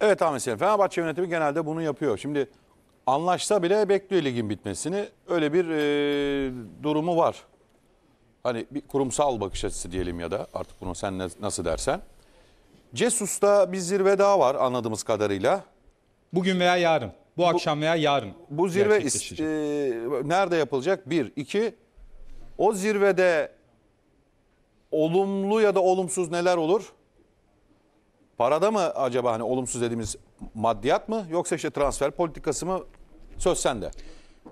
Evet Ahmet Selim. Fenerbahçe yönetimi genelde bunu yapıyor. Şimdi anlaşsa bile bekliyor ligin bitmesini. Öyle bir e, durumu var. Hani bir kurumsal bakış açısı diyelim ya da artık bunu sen nasıl dersen. Cesus'ta bir zirve daha var anladığımız kadarıyla. Bugün veya yarın. Bu, akşam veya yarın. Bu zirve e, nerede yapılacak? Bir. iki. O zirvede olumlu ya da olumsuz neler olur? Parada mı acaba hani olumsuz dediğimiz maddiyat mı yoksa işte transfer politikası mı? Söz sende.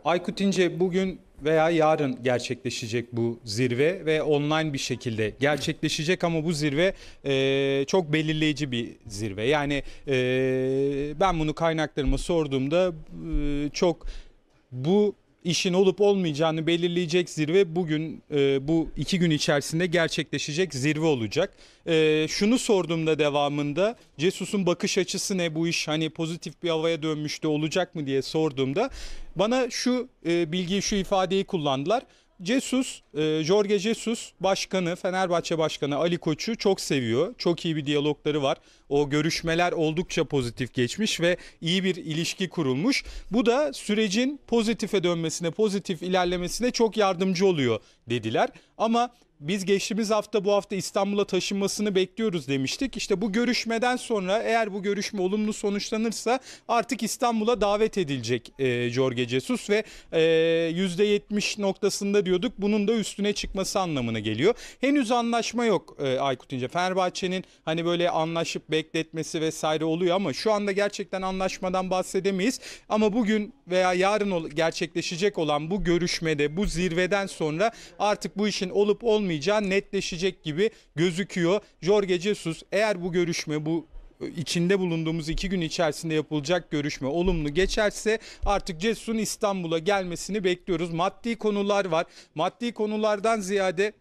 Aykut İnce bugün veya yarın gerçekleşecek bu zirve ve online bir şekilde gerçekleşecek ama bu zirve e, çok belirleyici bir zirve. Yani e, ben bunu kaynaklarıma sorduğumda e, çok bu işin olup olmayacağını belirleyecek zirve bugün e, bu iki gün içerisinde gerçekleşecek zirve olacak. E, şunu sorduğumda devamında Cesus'un bakış açısı ne bu iş hani pozitif bir havaya dönmüştü olacak mı diye sorduğumda bana şu e, bilgiyi şu ifadeyi kullandılar. Jesus, e, Jorge Jesus başkanı, Fenerbahçe başkanı Ali Koç'u çok seviyor. Çok iyi bir diyalogları var. O görüşmeler oldukça pozitif geçmiş ve iyi bir ilişki kurulmuş. Bu da sürecin pozitife dönmesine, pozitif ilerlemesine çok yardımcı oluyor dediler. Ama biz geçtiğimiz hafta bu hafta İstanbul'a taşınmasını bekliyoruz demiştik. İşte bu görüşmeden sonra eğer bu görüşme olumlu sonuçlanırsa artık İstanbul'a davet edilecek e, Jorge Jesus ve e, %70 noktasında diyorduk. Bunun da üstüne çıkması anlamına geliyor. Henüz anlaşma yok e, Aykut İnce. Fenerbahçe'nin hani böyle anlaşıp bekletmesi vesaire oluyor ama şu anda gerçekten anlaşmadan bahsedemeyiz. Ama bugün veya yarın gerçekleşecek olan bu görüşmede, bu zirveden sonra artık bu işin olup olmayacağı netleşecek gibi gözüküyor. Jorge Jesus eğer bu görüşme, bu içinde bulunduğumuz iki gün içerisinde yapılacak görüşme olumlu geçerse artık Jesus'un İstanbul'a gelmesini bekliyoruz. Maddi konular var. Maddi konulardan ziyade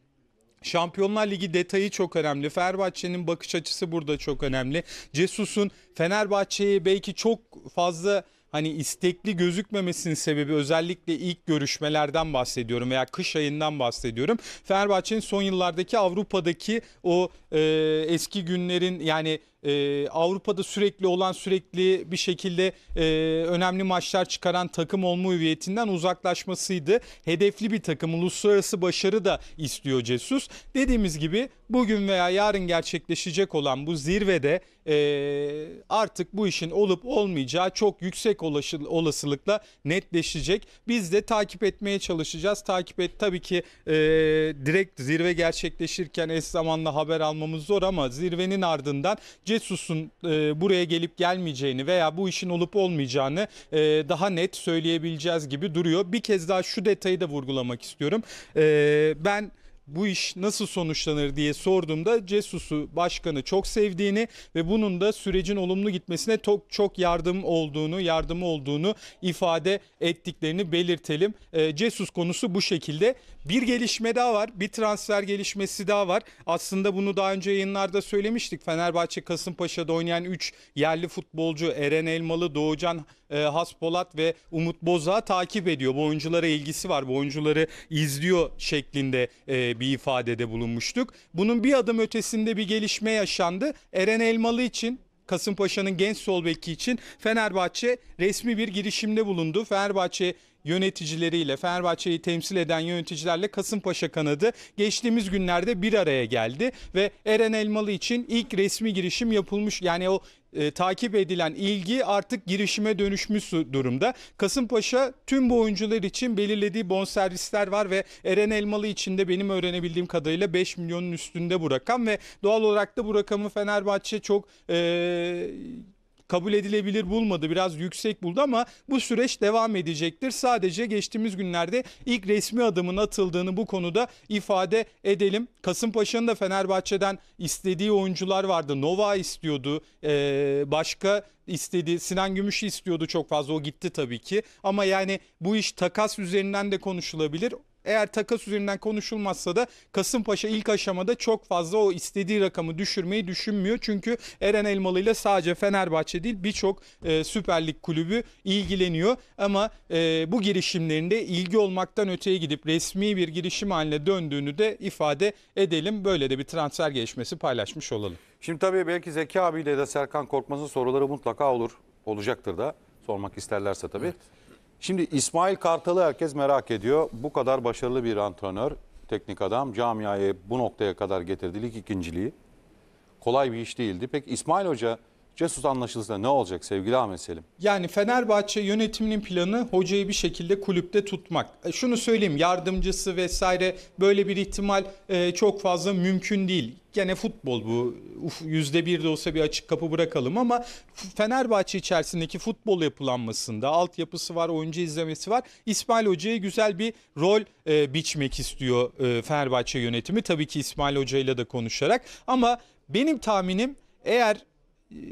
Şampiyonlar Ligi detayı çok önemli. Fenerbahçe'nin bakış açısı burada çok önemli. Cesus'un Fenerbahçe'ye belki çok fazla hani istekli gözükmemesinin sebebi özellikle ilk görüşmelerden bahsediyorum veya kış ayından bahsediyorum. Fenerbahçe'nin son yıllardaki Avrupa'daki o e, eski günlerin yani e, Avrupa'da sürekli olan sürekli bir şekilde e, önemli maçlar çıkaran takım olma hüviyetinden uzaklaşmasıydı. Hedefli bir takım uluslararası başarı da istiyor Jesus. Dediğimiz gibi bugün veya yarın gerçekleşecek olan bu zirvede e, artık bu işin olup olmayacağı çok yüksek olasılıkla netleşecek. Biz de takip etmeye çalışacağız. Takip et tabii ki e, direkt zirve gerçekleşirken eş zamanlı haber almamız zor ama zirvenin ardından Cesus'un e, buraya gelip gelmeyeceğini veya bu işin olup olmayacağını e, daha net söyleyebileceğiz gibi duruyor. Bir kez daha şu detayı da vurgulamak istiyorum. E, ben bu iş nasıl sonuçlanır diye sorduğumda Cesus'u başkanı çok sevdiğini ve bunun da sürecin olumlu gitmesine çok çok yardım olduğunu, yardımı olduğunu ifade ettiklerini belirtelim. E, Jesus konusu bu şekilde. Bir gelişme daha var. Bir transfer gelişmesi daha var. Aslında bunu daha önce yayınlarda söylemiştik. Fenerbahçe Kasımpaşa'da oynayan 3 yerli futbolcu Eren Elmalı, Doğucan e, Haspolat ve Umut Boz'a takip ediyor. Bu oyunculara ilgisi var. Bu oyuncuları izliyor şeklinde e, bir ifadede bulunmuştuk. Bunun bir adım ötesinde bir gelişme yaşandı. Eren Elmalı için Kasımpaşa'nın genç sol beki için Fenerbahçe resmi bir girişimde bulundu. Fenerbahçe yöneticileriyle, Fenerbahçe'yi temsil eden yöneticilerle Kasımpaşa kanadı geçtiğimiz günlerde bir araya geldi ve Eren Elmalı için ilk resmi girişim yapılmış. Yani o e, takip edilen ilgi artık girişime dönüşmüş durumda. Kasımpaşa tüm bu oyuncular için belirlediği bonservisler var ve Eren Elmalı için de benim öğrenebildiğim kadarıyla 5 milyonun üstünde bu rakam ve doğal olarak da bu rakamı Fenerbahçe çok e, kabul edilebilir bulmadı. Biraz yüksek buldu ama bu süreç devam edecektir. Sadece geçtiğimiz günlerde ilk resmi adımın atıldığını bu konuda ifade edelim. Kasımpaşa'nın da Fenerbahçe'den istediği oyuncular vardı. Nova istiyordu. Ee, başka istedi. Sinan Gümüş istiyordu çok fazla. O gitti tabii ki. Ama yani bu iş takas üzerinden de konuşulabilir. Eğer takas üzerinden konuşulmazsa da Kasımpaşa ilk aşamada çok fazla o istediği rakamı düşürmeyi düşünmüyor. Çünkü Eren Elmalı ile sadece Fenerbahçe değil birçok e, Süper Lig kulübü ilgileniyor. Ama e, bu girişimlerinde ilgi olmaktan öteye gidip resmi bir girişim haline döndüğünü de ifade edelim. Böyle de bir transfer gelişmesi paylaşmış olalım. Şimdi tabii belki Zeki abiyle da Serkan Korkmaz'ın soruları mutlaka olur. Olacaktır da sormak isterlerse tabii. Şimdi İsmail Kartal'ı herkes merak ediyor. Bu kadar başarılı bir antrenör, teknik adam camiayı bu noktaya kadar getirdi. Lig ikinciliği. Kolay bir iş değildi. Peki İsmail Hoca Cesus anlaşılırsa ne olacak sevgili Ahmet Selim? Yani Fenerbahçe yönetiminin planı hocayı bir şekilde kulüpte tutmak. E, Şunu söyleyeyim yardımcısı vesaire böyle bir ihtimal e, çok fazla mümkün değil. Gene futbol bu. Yüzde bir de olsa bir açık kapı bırakalım ama Fenerbahçe içerisindeki futbol yapılanmasında altyapısı var, oyuncu izlemesi var. İsmail Hoca'ya güzel bir rol e, biçmek istiyor e, Fenerbahçe yönetimi. Tabii ki İsmail Hoca ile de konuşarak ama benim tahminim eğer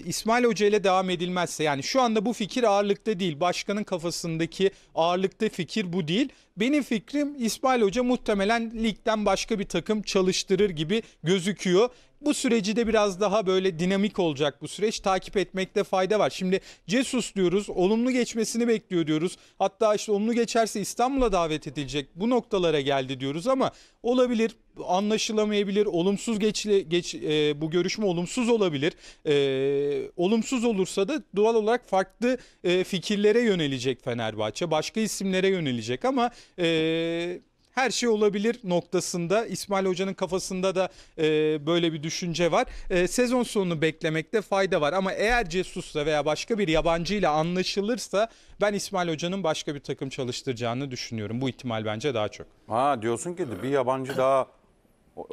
İsmail Hoca ile devam edilmezse yani şu anda bu fikir ağırlıkta değil. Başkanın kafasındaki ağırlıkta fikir bu değil. Benim fikrim İsmail Hoca muhtemelen ligden başka bir takım çalıştırır gibi gözüküyor. Bu süreci de biraz daha böyle dinamik olacak bu süreç. Takip etmekte fayda var. Şimdi Jesus diyoruz. Olumlu geçmesini bekliyor diyoruz. Hatta işte olumlu geçerse İstanbul'a davet edilecek. Bu noktalara geldi diyoruz ama olabilir anlaşılamayabilir. Olumsuz geç, geç e, bu görüşme olumsuz olabilir. E, olumsuz olursa da doğal olarak farklı e, fikirlere yönelecek Fenerbahçe. Başka isimlere yönelecek ama e, her şey olabilir noktasında İsmail Hoca'nın kafasında da e, böyle bir düşünce var. E, sezon sonunu beklemekte fayda var ama eğer Cesus'la veya başka bir yabancıyla anlaşılırsa ben İsmail Hoca'nın başka bir takım çalıştıracağını düşünüyorum. Bu ihtimal bence daha çok. Ha diyorsun ki bir yabancı daha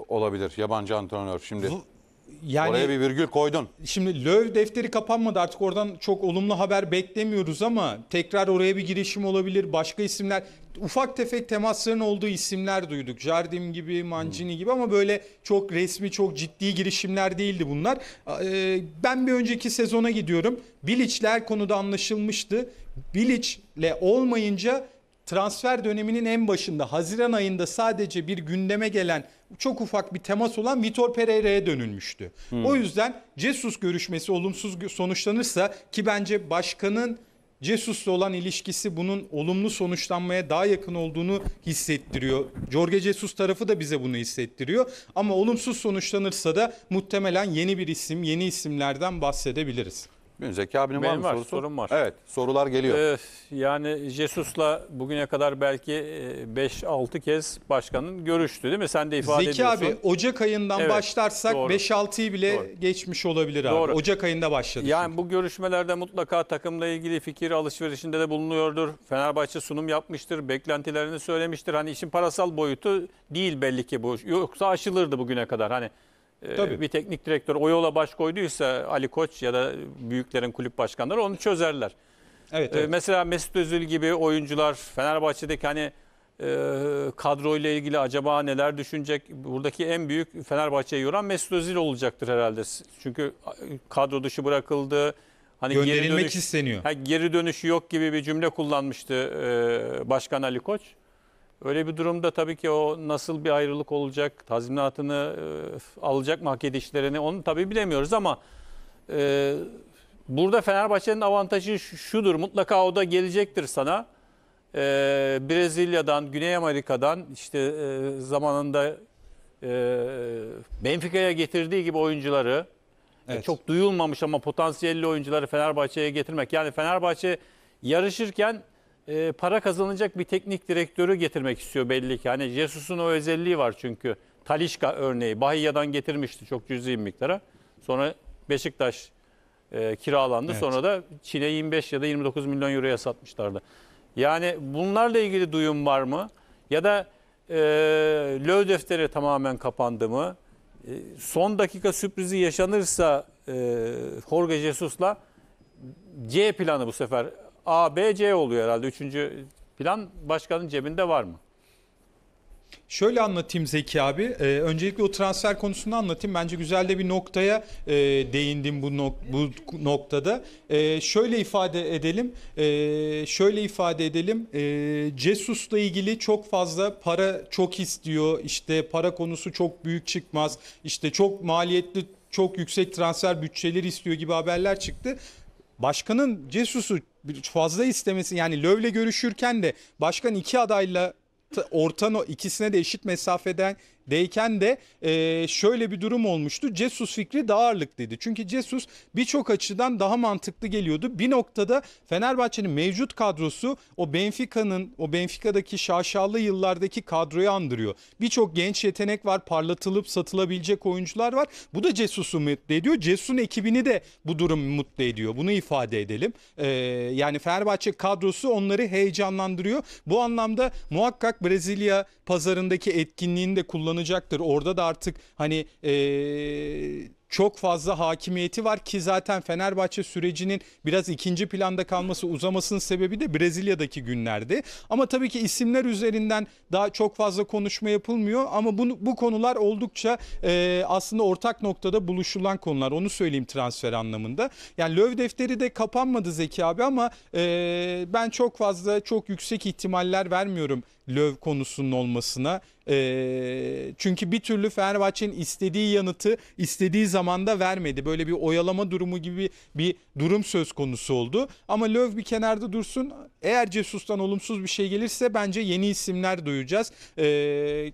olabilir. Yabancı antrenör. Şimdi Yani oraya bir virgül koydun. Şimdi Löw defteri kapanmadı artık oradan çok olumlu haber beklemiyoruz ama tekrar oraya bir girişim olabilir. Başka isimler ufak tefek temasların olduğu isimler duyduk. Jardim gibi, Mancini gibi ama böyle çok resmi, çok ciddi girişimler değildi bunlar. Ee, Ben bir önceki sezona gidiyorum. Bilic'le her konuda anlaşılmıştı. Bilic'le olmayınca transfer döneminin en başında Haziran ayında sadece bir gündeme gelen çok ufak bir temas olan Vitor Pereira'ya dönülmüştü. O yüzden Jesus görüşmesi olumsuz sonuçlanırsa ki bence başkanın Jesus'la olan ilişkisi bunun olumlu sonuçlanmaya daha yakın olduğunu hissettiriyor. Jorge Jesus tarafı da bize bunu hissettiriyor. Ama olumsuz sonuçlanırsa da muhtemelen yeni bir isim, yeni isimlerden bahsedebiliriz. Bilmiyorum, Zeki abinin var Benim mı var, sorusu? sorum var. Evet sorular geliyor. Ee, yani Jesus'la bugüne kadar belki e, 5-6 kez başkanın görüştü değil mi? Sen de ifade Zeki ediyorsun. abi Ocak ayından Evet, başlarsak doğru. 5-6'yı bile Doğru. geçmiş olabilir abi. Doğru. Ocak ayında başladı. Yani bu görüşmelerde mutlaka takımla ilgili fikir alışverişinde de bulunuyordur. Fenerbahçe sunum yapmıştır, beklentilerini söylemiştir. Hani işin parasal boyutu değil belli ki bu. Yoksa aşılırdı bugüne kadar. Hani e, Tabii. bir teknik direktör o yola baş koyduysa Ali Koç ya da büyüklerin kulüp başkanları onu çözerler. Evet, Ee, evet. Mesela Mesut Özil gibi oyuncular Fenerbahçe'deki hani e, kadroyla ilgili acaba neler düşünecek? Buradaki en büyük Fenerbahçe'yi yoran Mesut Özil olacaktır herhalde. Çünkü kadro dışı bırakıldı. Hani geri Gönderilmek dönüş, isteniyor. ha, geri dönüşü yok gibi bir cümle kullanmıştı e, Başkan Ali Koç. Öyle bir durumda tabii ki o nasıl bir ayrılık olacak, tazminatını e, alacak mı hak edişlerini onu tabii bilemiyoruz ama e, burada Fenerbahçe'nin avantajı şu- şudur mutlaka o da gelecektir sana. E, Brezilya'dan, Güney Amerika'dan işte e, zamanında e, Benfica'ya getirdiği gibi oyuncuları e, Evet. çok duyulmamış ama potansiyelli oyuncuları Fenerbahçe'ye getirmek. Yani Fenerbahçe yarışırken e, para kazanacak bir teknik direktörü getirmek istiyor belli ki. Hani Jesus'un o özelliği var çünkü. Talişka örneği. Bahiyya'dan getirmişti çok cüzi bir miktara. Sonra Beşiktaş e, kiralandı. Evet. Sonra da Çin'e 25 ya da 29 milyon euroya satmışlardı. Yani bunlarla ilgili duyum var mı? Ya da e, Löw defteri tamamen kapandı mı? E, son dakika sürprizi yaşanırsa e, Jorge Jesus'la C planı bu sefer A, B, C oluyor herhalde. Üçüncü plan başkanın cebinde var mı? Şöyle anlatayım Zeki abi. Ee, öncelikle o transfer konusunu anlatayım. Bence güzel de bir noktaya e, değindim bu, nok- bu noktada. Ee, şöyle ifade edelim. Ee, şöyle ifade edelim. Ee, Cesus'la ilgili çok fazla para çok istiyor. İşte para konusu çok büyük çıkmaz. İşte çok maliyetli, çok yüksek transfer bütçeleri istiyor gibi haberler çıktı. Başkanın Cesus'u fazla istemesi yani Löv'le görüşürken de başkan iki adayla orta no- ikisine de eşit mesafeden deyken de e, şöyle bir durum olmuştu. Cesus fikri daha ağırlıklıydı. Çünkü Cesus birçok açıdan daha mantıklı geliyordu. Bir noktada Fenerbahçe'nin mevcut kadrosu o Benfica'nın o Benfica'daki şaşalı yıllardaki kadroyu andırıyor. Birçok genç yetenek var, parlatılıp satılabilecek oyuncular var. Bu da Cesus'u mutlu ediyor. Cesus'un ekibini de bu durum mutlu ediyor. Bunu ifade edelim. Ee, yani Fenerbahçe kadrosu onları heyecanlandırıyor. Bu anlamda muhakkak Brezilya pazarındaki etkinliğini de kullanacaktır. Orada da artık hani ee, çok fazla hakimiyeti var ki zaten Fenerbahçe sürecinin biraz ikinci planda kalması uzamasının sebebi de Brezilya'daki günlerdi. Ama tabii ki isimler üzerinden daha çok fazla konuşma yapılmıyor ama bu, bu konular oldukça e, aslında ortak noktada buluşulan konular. Onu söyleyeyim transfer anlamında. Yani Löw defteri de kapanmadı Zeki abi ama e, ben çok fazla çok yüksek ihtimaller vermiyorum Löw konusunun olmasına. E, çünkü bir türlü Fenerbahçe'nin istediği yanıtı istediği zamanda vermedi. Böyle bir oyalama durumu gibi bir durum söz konusu oldu. Ama Löw bir kenarda dursun. Eğer Cesus'tan olumsuz bir şey gelirse bence yeni isimler duyacağız. E,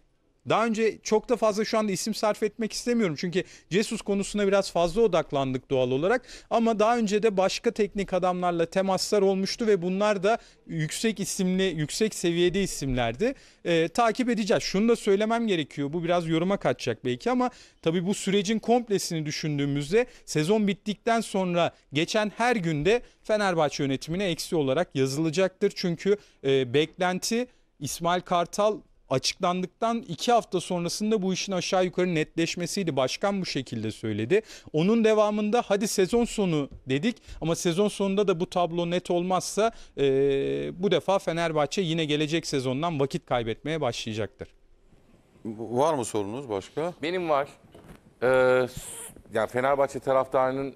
daha önce çok da fazla şu anda isim sarf etmek istemiyorum. Çünkü Jesus konusuna biraz fazla odaklandık doğal olarak. Ama daha önce de başka teknik adamlarla temaslar olmuştu ve bunlar da yüksek isimli, yüksek seviyede isimlerdi. Ee, takip edeceğiz. Şunu da söylemem gerekiyor. Bu biraz yoruma kaçacak belki ama tabii bu sürecin komplesini düşündüğümüzde sezon bittikten sonra geçen her günde Fenerbahçe yönetimine eksi olarak yazılacaktır. Çünkü e, beklenti İsmail Kartal açıklandıktan iki hafta sonrasında bu işin aşağı yukarı netleşmesiydi. Başkan bu şekilde söyledi. Onun devamında hadi sezon sonu dedik ama sezon sonunda da bu tablo net olmazsa e, bu defa Fenerbahçe yine gelecek sezondan vakit kaybetmeye başlayacaktır. Var mı sorunuz başka? Benim var. Ee, yani Fenerbahçe taraftarının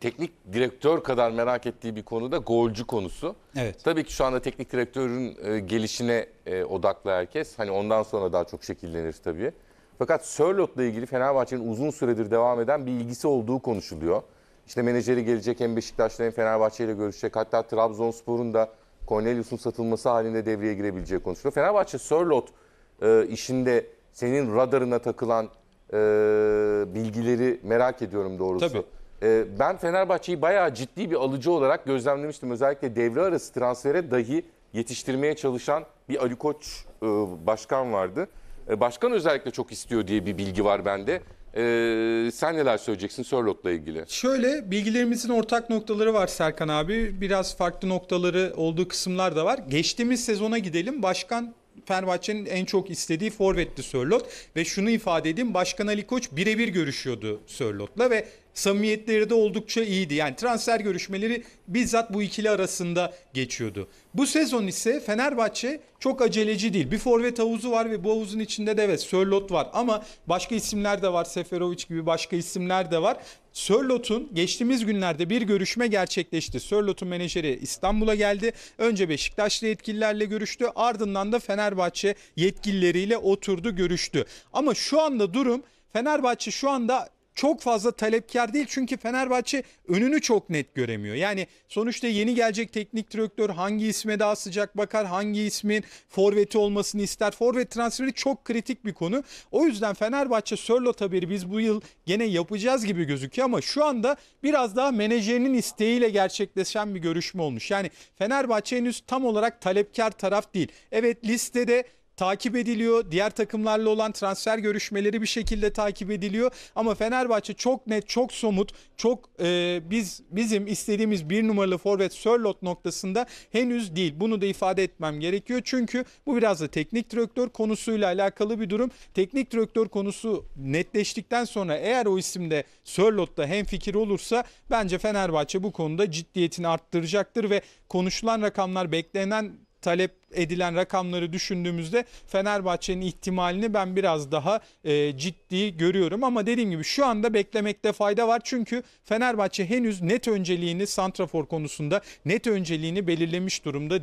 teknik direktör kadar merak ettiği bir konu da golcü konusu. Evet. Tabii ki şu anda teknik direktörün e, gelişine e, odaklı herkes. Hani ondan sonra daha çok şekillenir tabii. Fakat Sörlot'la ilgili Fenerbahçe'nin uzun süredir devam eden bir ilgisi olduğu konuşuluyor. İşte menajeri gelecek hem Beşiktaş'la hem Fenerbahçe ile görüşecek. Hatta Trabzonspor'un da Cornelius'un satılması halinde devreye girebileceği konuşuluyor. Fenerbahçe Sörlot e, işinde senin radarına takılan e, bilgileri merak ediyorum doğrusu. Tabii. E, ben Fenerbahçe'yi bayağı ciddi bir alıcı olarak gözlemlemiştim. Özellikle devre arası transfere dahi yetiştirmeye çalışan bir Ali Koç e, başkan vardı. E, başkan özellikle çok istiyor diye bir bilgi var bende. E, sen neler söyleyeceksin Sörlot'la ilgili? Şöyle bilgilerimizin ortak noktaları var Serkan abi. Biraz farklı noktaları olduğu kısımlar da var. Geçtiğimiz sezona gidelim. Başkan Fenerbahçe'nin en çok istediği forvetti Sörlot ve şunu ifade edeyim Başkan Ali Koç birebir görüşüyordu Sörlot'la ve samimiyetleri de oldukça iyiydi. Yani transfer görüşmeleri bizzat bu ikili arasında geçiyordu. Bu sezon ise Fenerbahçe çok aceleci değil. Bir forvet havuzu var ve bu havuzun içinde de evet Sörlot var ama başka isimler de var. Seferovic gibi başka isimler de var. Sörlot'un geçtiğimiz günlerde bir görüşme gerçekleşti. Sörlot'un menajeri İstanbul'a geldi. Önce Beşiktaşlı yetkililerle görüştü. Ardından da Fenerbahçe yetkilileriyle oturdu, görüştü. Ama şu anda durum Fenerbahçe şu anda çok fazla talepkar değil çünkü Fenerbahçe önünü çok net göremiyor. Yani sonuçta yeni gelecek teknik direktör hangi isme daha sıcak bakar, hangi ismin forveti olmasını ister. Forvet transferi çok kritik bir konu. O yüzden Fenerbahçe Sörlot haberi biz bu yıl gene yapacağız gibi gözüküyor ama şu anda biraz daha menajerinin isteğiyle gerçekleşen bir görüşme olmuş. Yani Fenerbahçe henüz tam olarak talepkar taraf değil. Evet listede takip ediliyor. Diğer takımlarla olan transfer görüşmeleri bir şekilde takip ediliyor. Ama Fenerbahçe çok net, çok somut, çok e, biz bizim istediğimiz bir numaralı forvet Sörlot noktasında henüz değil. Bunu da ifade etmem gerekiyor. Çünkü bu biraz da teknik direktör konusuyla alakalı bir durum. Teknik direktör konusu netleştikten sonra eğer o isimde Sörlot'ta hem fikir olursa bence Fenerbahçe bu konuda ciddiyetini arttıracaktır ve konuşulan rakamlar beklenen talep edilen rakamları düşündüğümüzde Fenerbahçe'nin ihtimalini ben biraz daha e, ciddi görüyorum ama dediğim gibi şu anda beklemekte fayda var çünkü Fenerbahçe henüz net önceliğini santrafor konusunda net önceliğini belirlemiş durumda değil.